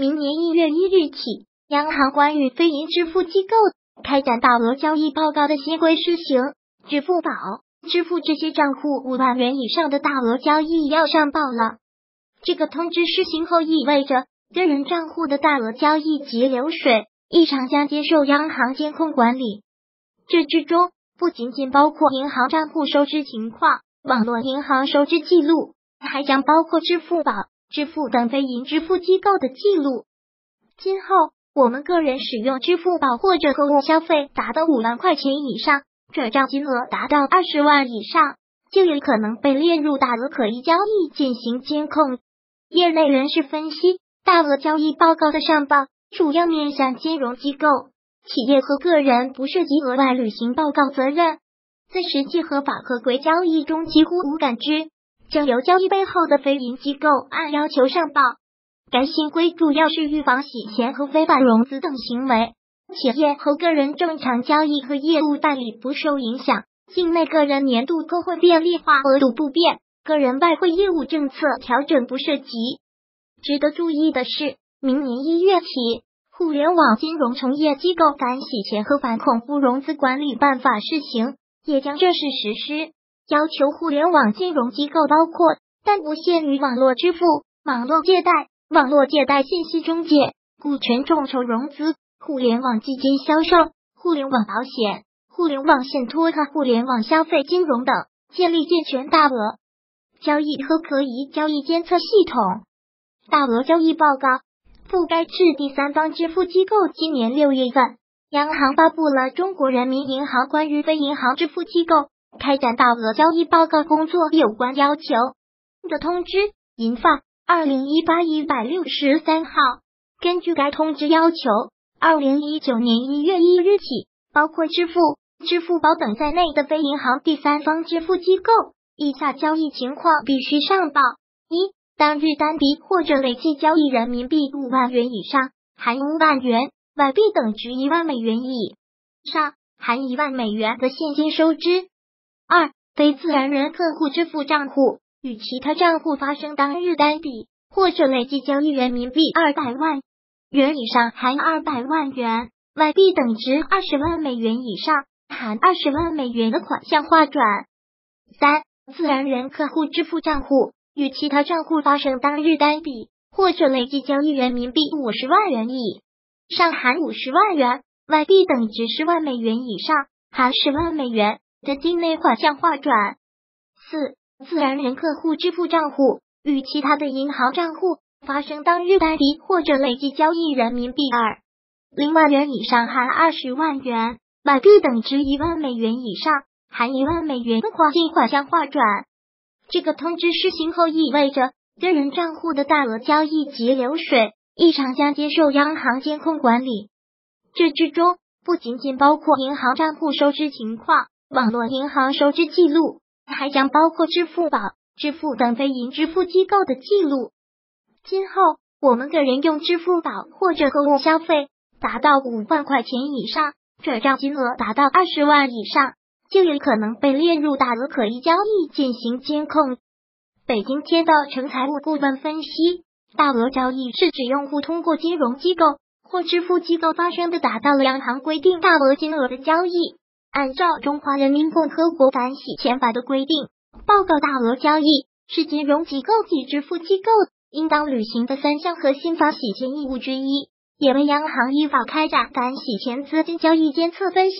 明年一月一日起，央行关于非银支付机构开展大额交易报告的新规施行。支付宝支付这些账户五万元以上的大额交易要上报了。这个通知施行后，意味着个人账户的大额交易及流水异常将接受央行监控管理。这之中不仅仅包括银行账户收支情况、网络银行收支记录，还将包括支付宝、支付等非银支付机构的记录。今后，我们个人使用支付宝或者购物消费达到五万块钱以上，转账金额达到二十万以上，就有可能被列入大额可疑交易进行监控。业内人士分析，大额交易报告的上报主要面向金融机构。企业和个人不涉及额外履行报告责任，在实际合法合规交易中几乎无感知，将由交易背后的非银机构按要求上报。该新规主要是预防洗钱和非法融资等行为，企业和个人正常交易和业务办理不受影响。境内个人年度购汇便利化额度不变，个人外汇业务政策调整不涉及。值得注意的是，明年一月起。互联网金融从业机构反洗钱和反恐怖融资管理办法试行，也将正式实施。要求互联网金融机构包括，但不限于网络支付、网络借贷、网络借贷信息中介、股权众筹融资、互联网基金销售、互联网保险、互联网信托和互联网消费金融等，建立健全大额交易和可疑交易监测系统。大额交易报告。覆盖至第三方支付机构。今年六月份，央行发布了《中国人民银行关于非银行支付机构开展大额交易报告工作有关要求的通知（银发二零一八一百六十三号）。根据该通知要求，二零一九年一月一日起，包括支付、支付宝等在内的非银行第三方支付机构，以下交易情况必须上报：一、当日单笔或者累计交易人民币五万元以上，含五万元外币等值一万美元以上，含一万美元的现金收支。二、非自然人客户支付账户与其他账户发生当日单笔或者累计交易人民币二百万元以上，含二百万元外币等值二十万美元以上，含二十万美元的款项划转。三、自然人客户支付账户。与其他账户发生当日单笔或者累计交易人民币五十万元以上，含五十万元外币等值十万美元以上，含十万美元的境内款项划转。四、自然人客户支付账户与其他的银行账户发生当日单笔或者累计交易人民币二零万元以上，含二十万元外币等值一万美元以上，含一万美元的跨境款项划转。这个通知施行后，意味着个人账户的大额交易及流水异常将接受央行监控管理。这之中不仅仅包括银行账户收支情况、网络银行收支记录，还将包括支付宝、支付等非银支付机构的记录。今后，我们个人用支付宝或者购物消费达到五万块钱以上，转账金额达到二十万以上。就有可能被列入大额可疑交易进行监控。北京街道城财务顾问分析，大额交易是指用户通过金融机构或支付机构发生的达到了央行规定大额金额的交易。按照《中华人民共和国反洗钱法》的规定，报告大额交易是金融机构及支付机构应当履行的三项核心反洗钱义务之一，也为央行依法开展反洗钱资金交易监测分析。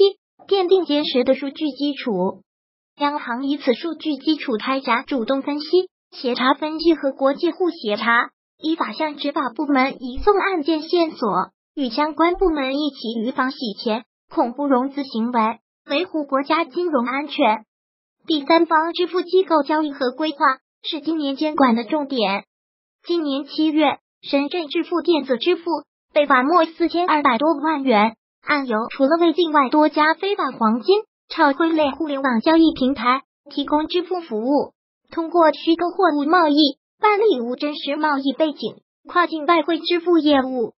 奠定坚实的数据基础，央行以此数据基础开展主动分析、协查分析和国际互协查，依法向执法部门移送案件线索，与相关部门一起预防洗钱、恐怖融资行为，维护国家金融安全。第三方支付机构交易和规划是今年监管的重点。今年七月，深圳支付电子支付被罚没四千二百多万元。案由除了为境外多家非法黄金、超汇类互联网交易平台提供支付服务，通过虚构货物贸易办理无真实贸易背景跨境外汇支付业务，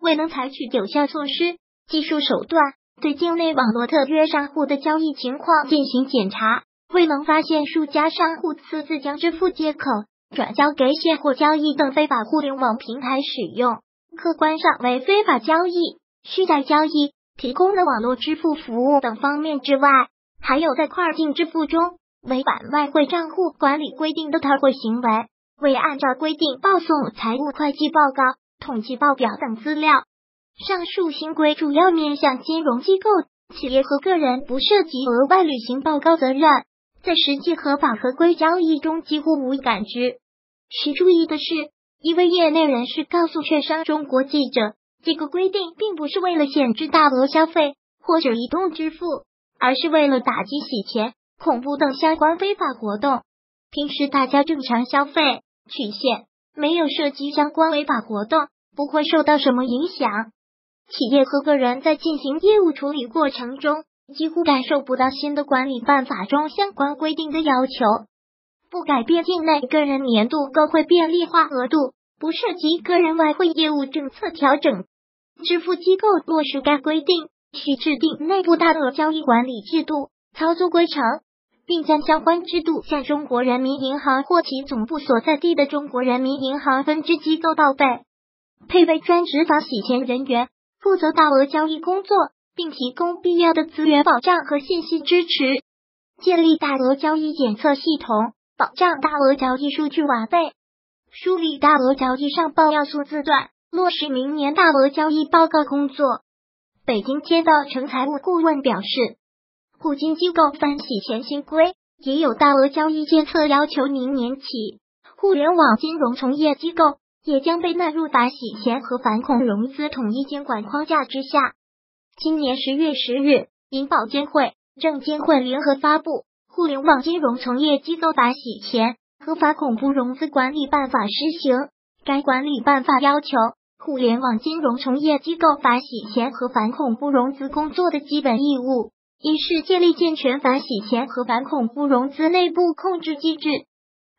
未能采取有效措施、技术手段对境内网络特约商户的交易情况进行检查，未能发现数家商户私自将支付接口转交给现货交易等非法互联网平台使用。客观上为非法交易、虚假交易提供了网络支付服务等方面之外，还有在跨境支付中违反外汇账户管理规定的逃汇行为，未按照规定报送财务会计报告、统计报表等资料。上述新规主要面向金融机构、企业和个人，不涉及额外履行报告责任，在实际合法合规交易中几乎无感知。需注意的是，一位业内人士告诉券商中国记者，这个规定并不是为了限制大额消费或者移动支付，而是为了打击洗钱、恐怖等相关非法活动。平时大家正常消费取现，没有涉及相关违法活动，不会受到什么影响。企业和个人在进行业务处理过程中，几乎感受不到新的管理办法中相关规定的要求。不改变境内个人年度购汇便利化额度，不涉及个人外汇业务政策调整。支付机构落实该规定，需制定内部大额交易管理制度、操作规程，并将相关制度向中国人民银行或其总部所在地的中国人民银行分支机构报备，配备专职防洗钱人员。负责大额交易工作，并提供必要的资源保障和信息支持，建立大额交易检测系统，保障大额交易数据完备，梳理大额交易上报要素字段，落实明年大额交易报告工作。北京街道城财务顾问表示，互金机构反洗钱新规也有大额交易监测要求，明年起，互联网金融从业机构。也将被纳入反洗钱和反恐融资统一监管框架之下。今年十月十日，银保监会、证监会联合发布《互联网金融从业机构反洗钱和反恐怖融资管理办法》施行。该管理办法要求，互联网金融从业机构反洗钱和反恐怖融资工作的基本义务，一是建立健全反洗钱和反恐怖融资内部控制机制；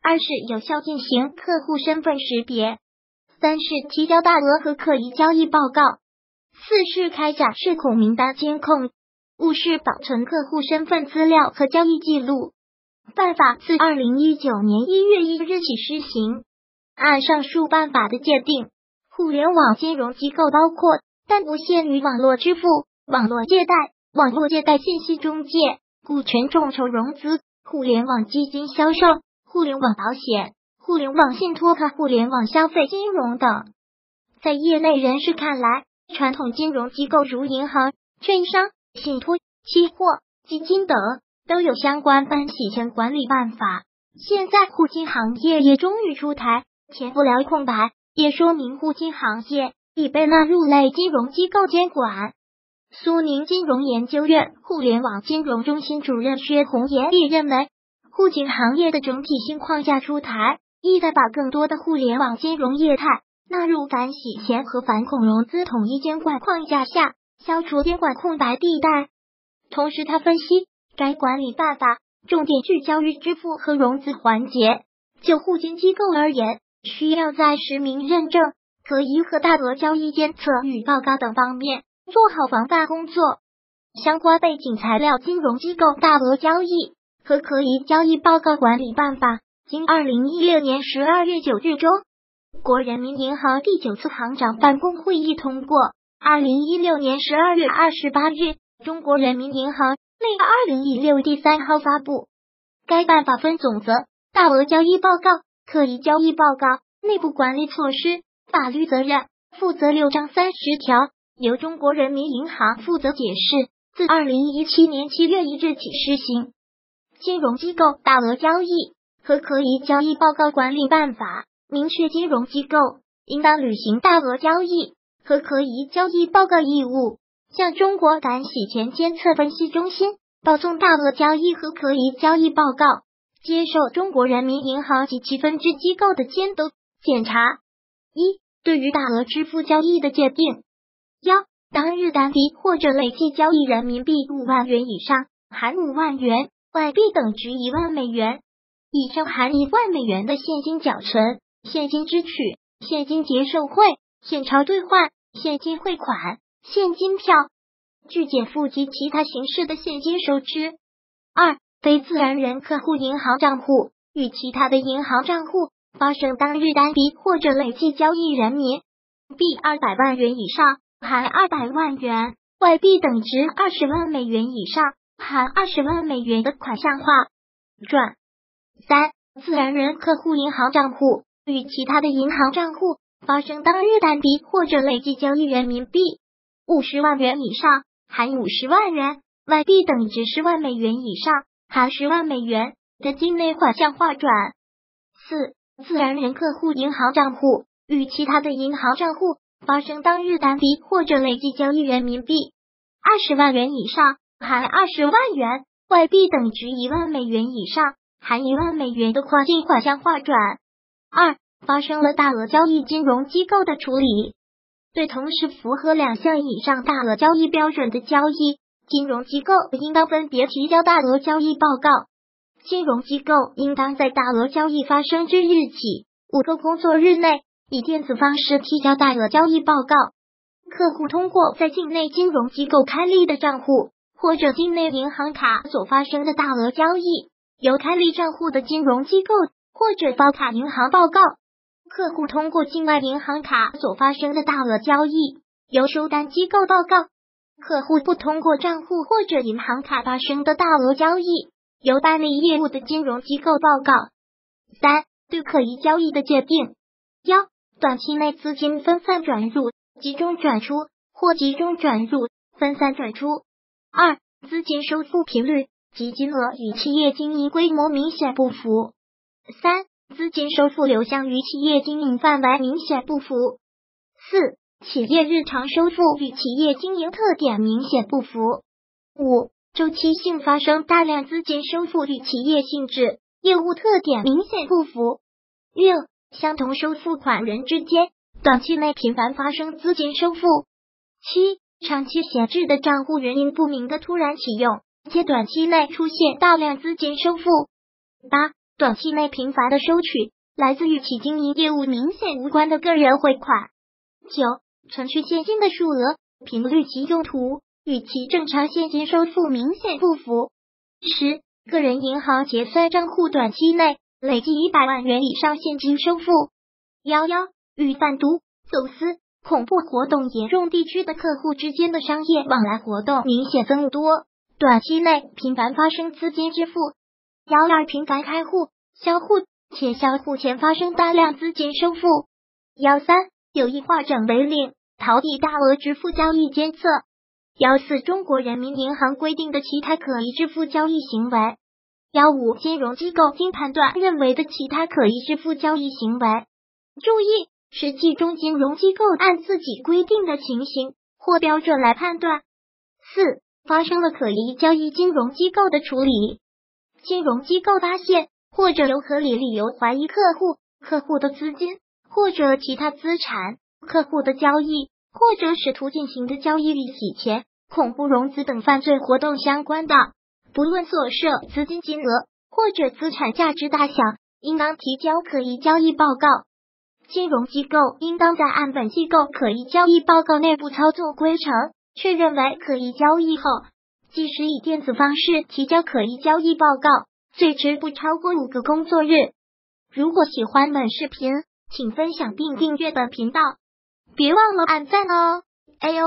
二是有效进行客户身份识别。三是提交大额和可疑交易报告，四是开展涉恐名单监控，五是保存客户身份资料和交易记录。办法自二零一九年一月一日起施行。按上述办法的界定，互联网金融机构包括但不限于网络支付、网络借贷、网络借贷信息中介、股权众筹融资、互联网基金销售、互联网保险。互联网信托和互联网消费金融等，在业内人士看来，传统金融机构如银行、券商、信托、期货、基金等都有相关反洗钱管理办法。现在互金行业也终于出台，填不了空白，也说明互金行业已被纳入类金融机构监管。苏宁金融研究院互联网金融中心主任薛红岩也认为，互金行业的整体性框架出台。意在把更多的互联网金融业态纳入反洗钱和反恐融资统一监管框架下，消除监管空白地带。同时，他分析该管理办法重点聚焦于支付和融资环节。就互金机构而言，需要在实名认证、可疑和大额交易监测与报告等方面做好防范工作。相关背景材料：金融机构大额交易和可疑交易报告管理办法。经二零一六年十二月九日中国人民银行第九次行长办公会议通过，二零一六年十二月二十八日，中国人民银行内二零一六第三号发布。该办法分总则、大额交易报告、可疑交易报告、内部管理措施、法律责任、负责六章三十条，由中国人民银行负责解释。自二零一七年七月一日起施行。金融机构大额交易。和可疑交易报告管理办法明确，金融机构应当履行大额交易和可疑交易报告义务，向中国反洗钱监测分析中心报送大额交易和可疑交易报告，接受中国人民银行及其分支机构的监督检查。一、对于大额支付交易的界定：幺、当日单笔或者累计交易人民币五万元以上，含五万元外币等值一万美元。以上含一万美元的现金缴存、现金支取、现金结售汇、现钞兑换、现金汇款、现金票、拒减负及其他形式的现金收支。二、非自然人客户银行账户与其他的银行账户发生当日单笔或者累计交易人民币二百万元以上含二百万元，外币等值二十万美元以上含二十万美元的款项化转。三、自然人客户银行账户与其他的银行账户发生当日单笔或者累计交易人民币五十万元以上含五十万元，外币等值十万美元以上含十万美元的境内款项划转。四、自然人客户银行账户与其他的银行账户发生当日单笔或者累计交易人民币二十万元以上含二十万元，外币等值一万美元以上。含一万美元的跨境款项划转。二、发生了大额交易，金融机构的处理对同时符合两项以上大额交易标准的交易，金融机构应当分别提交大额交易报告。金融机构应当在大额交易发生之日起五个工作日内，以电子方式提交大额交易报告。客户通过在境内金融机构开立的账户或者境内银行卡所发生的大额交易。由开立账户的金融机构或者包卡银行报告，客户通过境外银行卡所发生的大额交易，由收单机构报告；客户不通过账户或者银行卡发生的大额交易，由办理业务的金融机构报告。三、对可疑交易的界定：幺、短期内资金分散转入、集中转出或集中转入、分散转出；二、资金收付频率。及金额与企业经营规模明显不符。三、资金收付流向与企业经营范围明显不符。四、企业日常收付与企业经营特点明显不符。五、周期性发生大量资金收付与企业性质、业务特点明显不符。六、相同收付款人之间短期内频繁发生资金收付。七、长期闲置的账户原因不明的突然启用。且短期内出现大量资金收付。八、短期内频繁的收取来自与其经营业务明显无关的个人汇款。九、存取现金的数额、频率及用途与其正常现金收付明显不符。十、个人银行结算账户短期内累计一百万元以上现金收付。幺幺、与贩毒、走私、恐怖活动严重地区的客户之间的商业往来活动明显增多。短期内频繁发生资金支付，幺二频繁开户销户，且销户前发生大量资金收付。幺三有意化整为零，逃避大额支付交易监测。幺四中国人民银行规定的其他可疑支付交易行为。幺五金融机构经判断认为的其他可疑支付交易行为。注意，实际中金融机构按自己规定的情形或标准来判断。四。发生了可疑交易，金融机构的处理。金融机构发现或者有合理理由怀疑客户、客户的资金或者其他资产、客户的交易或者使途进行的交易与洗钱、恐怖融资等犯罪活动相关的，不论所涉资金金额或者资产价值大小，应当提交可疑交易报告。金融机构应当在按本机构可疑交易报告内部操作规程。确认为可疑交易后，即使以电子方式提交可疑交易报告，最迟不超过五个工作日。如果喜欢本视频，请分享并订阅本频道，别忘了按赞哦！哎呦。